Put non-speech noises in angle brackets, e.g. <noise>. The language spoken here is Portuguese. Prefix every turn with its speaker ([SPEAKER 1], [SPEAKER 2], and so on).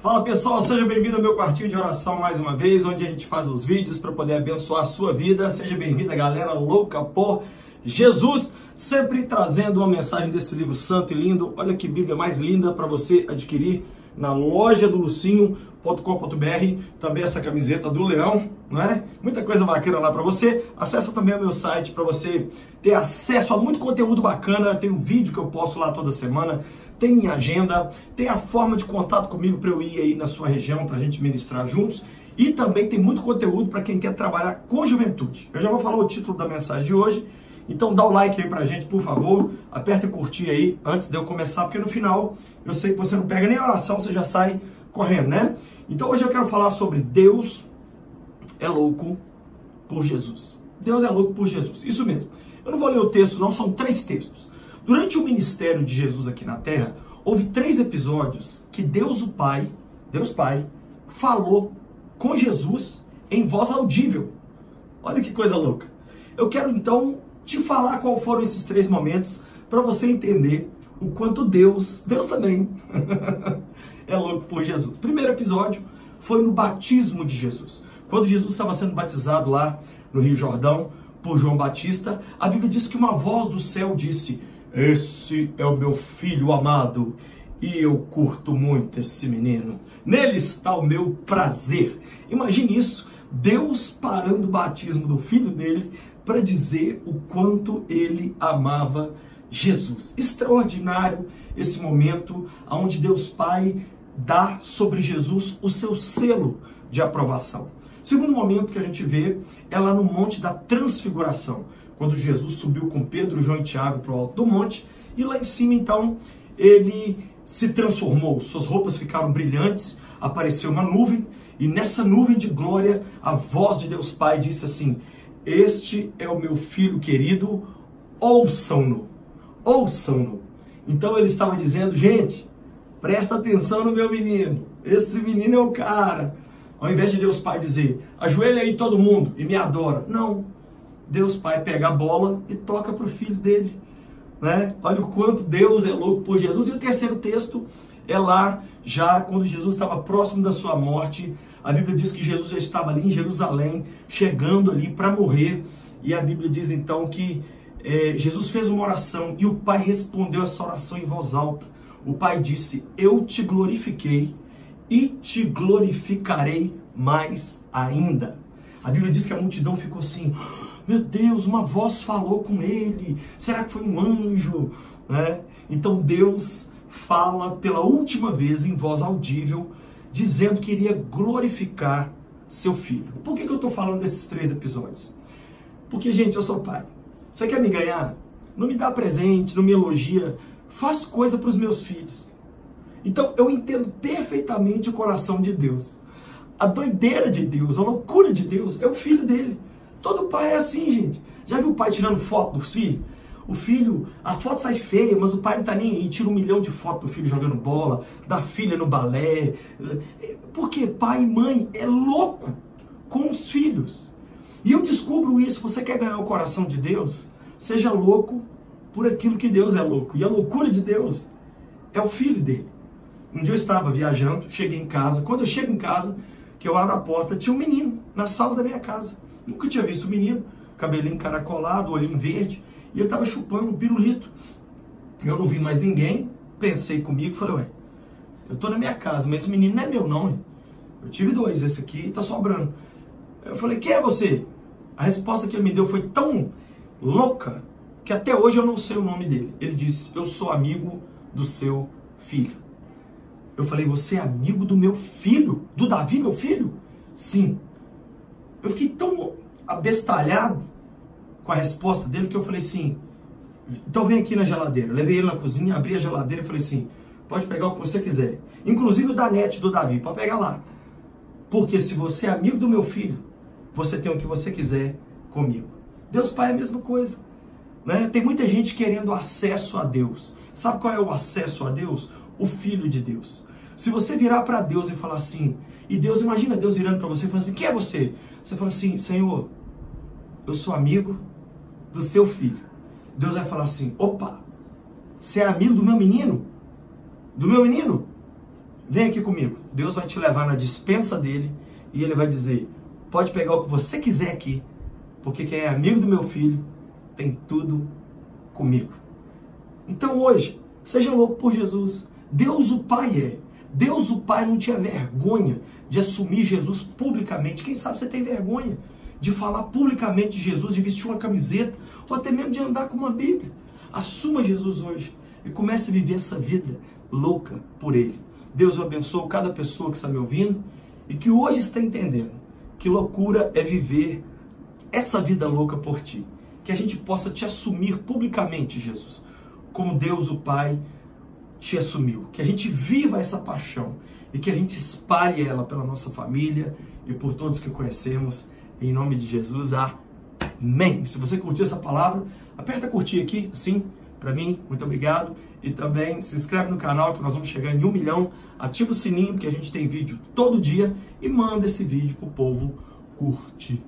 [SPEAKER 1] Fala pessoal, seja bem-vindo ao meu quartinho de oração mais uma vez, onde a gente faz os vídeos para poder abençoar a sua vida. Seja bem-vinda, galera louca por Jesus, sempre trazendo uma mensagem desse livro santo e lindo. Olha que Bíblia mais linda para você adquirir na loja do Lucinho.com.br. Também essa camiseta do Leão, não é? Muita coisa bacana lá para você. Acesse também o meu site para você ter acesso a muito conteúdo bacana. Tem um vídeo que eu posto lá toda semana tem minha agenda, tem a forma de contato comigo para eu ir aí na sua região para a gente ministrar juntos. E também tem muito conteúdo para quem quer trabalhar com juventude. Eu já vou falar o título da mensagem de hoje. Então dá o like aí pra gente, por favor. Aperta e curtir aí antes de eu começar, porque no final eu sei que você não pega nem oração, você já sai correndo, né? Então hoje eu quero falar sobre Deus é louco por Jesus. Deus é louco por Jesus. Isso mesmo. Eu não vou ler o texto, não, são três textos. Durante o ministério de Jesus aqui na Terra, houve três episódios que Deus o Pai, Deus Pai, falou com Jesus em voz audível. Olha que coisa louca. Eu quero então te falar qual foram esses três momentos para você entender o quanto Deus, Deus também, <laughs> é louco por Jesus. Primeiro episódio foi no batismo de Jesus. Quando Jesus estava sendo batizado lá no Rio Jordão por João Batista, a Bíblia diz que uma voz do céu disse: esse é o meu filho amado e eu curto muito esse menino. Nele está o meu prazer. Imagine isso, Deus parando o batismo do filho dele para dizer o quanto ele amava Jesus. Extraordinário esse momento onde Deus Pai dá sobre Jesus o seu selo de aprovação. Segundo momento que a gente vê é lá no Monte da Transfiguração quando Jesus subiu com Pedro, João e Tiago para o alto do monte, e lá em cima então ele se transformou, suas roupas ficaram brilhantes, apareceu uma nuvem, e nessa nuvem de glória a voz de Deus Pai disse assim: Este é o meu filho querido, ouçam-no, ouçam-no. Então ele estava dizendo, gente, presta atenção no meu menino, esse menino é o cara. Ao invés de Deus Pai dizer, ajoelha aí todo mundo e me adora. Não, Deus Pai pega a bola e toca para o filho dele. Né? Olha o quanto Deus é louco por Jesus. E o terceiro texto é lá, já quando Jesus estava próximo da sua morte. A Bíblia diz que Jesus já estava ali em Jerusalém, chegando ali para morrer. E a Bíblia diz então que é, Jesus fez uma oração e o Pai respondeu essa oração em voz alta. O Pai disse: Eu te glorifiquei e te glorificarei mais ainda. A Bíblia diz que a multidão ficou assim meu Deus, uma voz falou com ele. Será que foi um anjo? Né? Então Deus fala pela última vez em voz audível, dizendo que iria glorificar seu filho. Por que, que eu estou falando desses três episódios? Porque, gente, eu sou pai. Você quer me ganhar? Não me dá presente, não me elogia. Faz coisa para os meus filhos. Então, eu entendo perfeitamente o coração de Deus. A doideira de Deus, a loucura de Deus é o filho dele. Todo pai é assim, gente. Já viu o pai tirando foto dos filhos? O filho, a foto sai feia, mas o pai não tá nem aí, tira um milhão de fotos do filho jogando bola, da filha no balé. Porque pai e mãe é louco com os filhos. E eu descubro isso, você quer ganhar o coração de Deus? Seja louco por aquilo que Deus é louco. E a loucura de Deus é o filho dele. Um dia eu estava viajando, cheguei em casa. Quando eu chego em casa, que eu abro a porta, tinha um menino na sala da minha casa. Nunca tinha visto o menino, cabelinho encaracolado, olhinho verde, e ele estava chupando um pirulito. Eu não vi mais ninguém, pensei comigo, falei, ué, eu tô na minha casa, mas esse menino não é meu não, hein? Eu tive dois, esse aqui tá sobrando. Eu falei, quem é você? A resposta que ele me deu foi tão louca que até hoje eu não sei o nome dele. Ele disse, eu sou amigo do seu filho. Eu falei, você é amigo do meu filho? Do Davi, meu filho? Sim. Eu fiquei tão abestalhado com a resposta dele que eu falei assim: então vem aqui na geladeira. levei ele na cozinha, abri a geladeira e falei assim: pode pegar o que você quiser. Inclusive o da net do Davi, pode pegar lá. Porque se você é amigo do meu filho, você tem o que você quiser comigo. Deus Pai é a mesma coisa. Né? Tem muita gente querendo acesso a Deus. Sabe qual é o acesso a Deus? O Filho de Deus. Se você virar para Deus e falar assim, e Deus, imagina Deus virando para você e falando assim: quem é você? Você fala assim, Senhor, eu sou amigo do seu filho. Deus vai falar assim, opa, você é amigo do meu menino? Do meu menino? Vem aqui comigo. Deus vai te levar na dispensa dele e ele vai dizer: pode pegar o que você quiser aqui, porque quem é amigo do meu filho tem tudo comigo. Então hoje, seja louco por Jesus. Deus o Pai é. Deus o Pai não tinha vergonha de assumir Jesus publicamente. Quem sabe você tem vergonha de falar publicamente de Jesus, de vestir uma camiseta, ou até mesmo de andar com uma Bíblia. Assuma Jesus hoje e comece a viver essa vida louca por Ele. Deus abençoe cada pessoa que está me ouvindo e que hoje está entendendo que loucura é viver essa vida louca por ti. Que a gente possa te assumir publicamente, Jesus, como Deus o Pai te assumiu. Que a gente viva essa paixão e que a gente espalhe ela pela nossa família e por todos que conhecemos. Em nome de Jesus, amém. Se você curtiu essa palavra, aperta curtir aqui, assim, para mim, muito obrigado. E também se inscreve no canal que nós vamos chegar em um milhão. Ativa o sininho, que a gente tem vídeo todo dia. E manda esse vídeo pro povo curtir.